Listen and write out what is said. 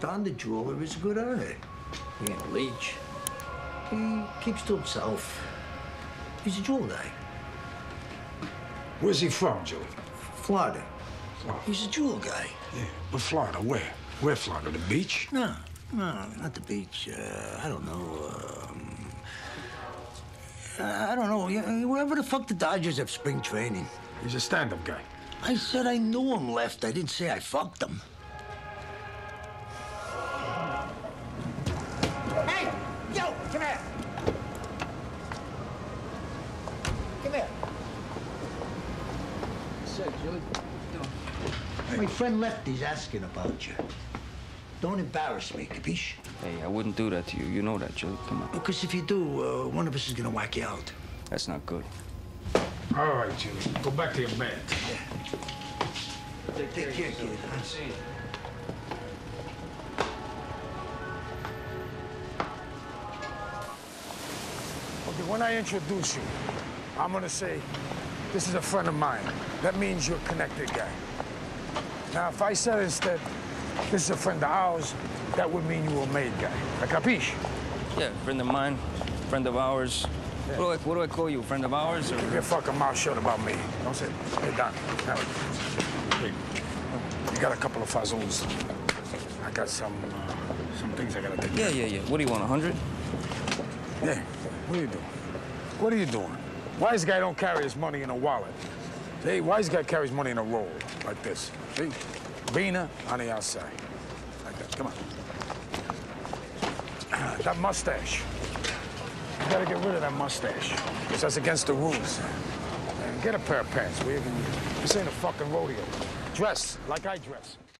Don the jeweler is a good earner. He ain't a leech. He keeps to himself. He's a jewel guy. Where's he from, Joe? Florida. Florida. He's a jewel guy. Yeah, but Florida, where? Where Florida? The beach? No, no, not the beach. Uh, I don't know. Um, I don't know. Wherever the fuck the Dodgers have spring training. He's a stand-up guy. I said I knew him left. I didn't say I fucked him. What's up, Joey? My friend Lefty's asking about you. Don't embarrass me, capiche? Hey, I wouldn't do that to you. You know that, Joey. Come on. Because if you do, uh, one of us is gonna whack you out. That's not good. All right, Jimmy. Go back to your bed. Take care, kid. huh? Okay, when I introduce you, I'm gonna say, this is a friend of mine. That means you're a connected guy. Now, if I said instead, this is a friend of ours, that would mean you were a made guy. A capiche? Yeah, friend of mine, friend of ours. What, do I, what do I call you? Friend of ours? Or... Keep your fucking mouth shut about me. Don't say, it. hey, Don. Now, hey, you got a couple of fazools. I got some, uh, some things I gotta take Yeah, yeah, yeah. What do you want, a 100? Yeah. What are you doing? What are you doing? Wise guy don't carry his money in a wallet. See, wise guy carries money in a roll, like this. See? Bina on the outside. Like that. Come on. That mustache. You gotta get rid of that mustache. Because that's against the rules. Man, get a pair of pants, will you? This ain't a fucking rodeo. Dress like I dress.